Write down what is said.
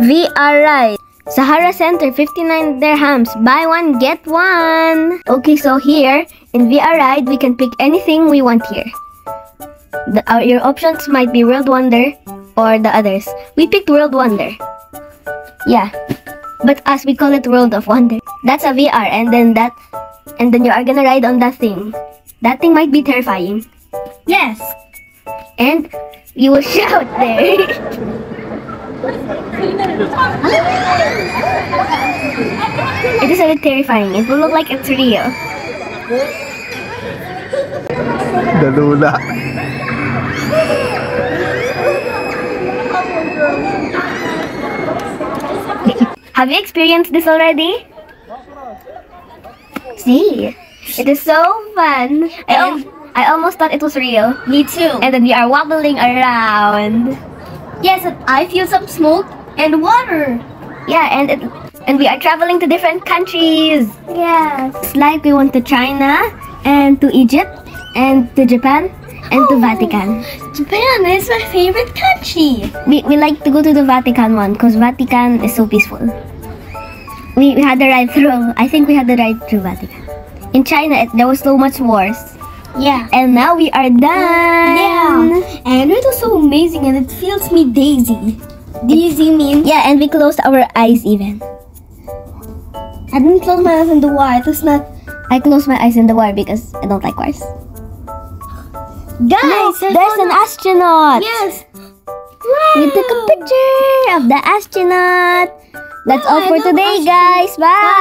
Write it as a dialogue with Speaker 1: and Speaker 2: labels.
Speaker 1: VR ride. Sahara Center, 59 dirhams. Buy one, get one. Okay, so here in VR ride, we can pick anything we want here. The, our, your options might be World Wonder or the others. We picked World Wonder. Yeah, but us we call it World of Wonder. That's a VR, and then that, and then you are gonna ride on that thing. That thing might be terrifying.
Speaker 2: Yes.
Speaker 1: and you will shout there. it is a bit terrifying. It will look like it's real.
Speaker 3: Nalula.
Speaker 1: Have you experienced this already? See, it is so fun. I, oh. al- I almost thought it was real.
Speaker 2: Me too.
Speaker 1: And then we are wobbling around.
Speaker 2: Yes, I feel some smoke and water.
Speaker 1: Yeah, and it, and we are traveling to different countries.
Speaker 2: Yes.
Speaker 1: It's like we went to China and to Egypt and to Japan and to oh. Vatican.
Speaker 2: Japan is my favorite country.
Speaker 1: We, we like to go to the Vatican one because Vatican is so peaceful. We, we had the ride through. I think we had the ride through Vatican. In China, it, there was so much wars,
Speaker 2: Yeah.
Speaker 1: and now we are done.
Speaker 2: Yeah. And it was so amazing and it feels me daisy. Daisy means
Speaker 1: Yeah, and we closed our eyes even.
Speaker 2: I didn't close my eyes in the wire. It was not
Speaker 1: I closed my eyes in the wire because I don't like wires.
Speaker 2: Guys,
Speaker 1: No, there's an astronaut.
Speaker 2: Yes. Wow.
Speaker 1: We took a picture of the astronaut. That's
Speaker 2: Wow,
Speaker 1: all for today, guys. Bye.